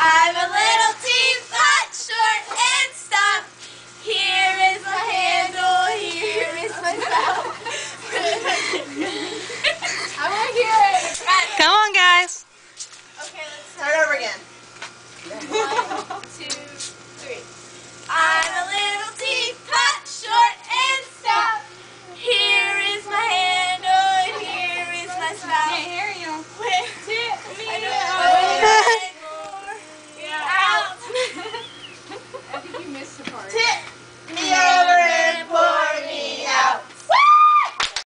I'm a little teapot, short and stout. Here is my handle, here is my spout. I want to hear it. Right. Come on, guys. Okay, let's start over again. One, two, three. I'm a little teapot, short and stout. Here is my handle, here is my spout. Can't hear you. Wait, two.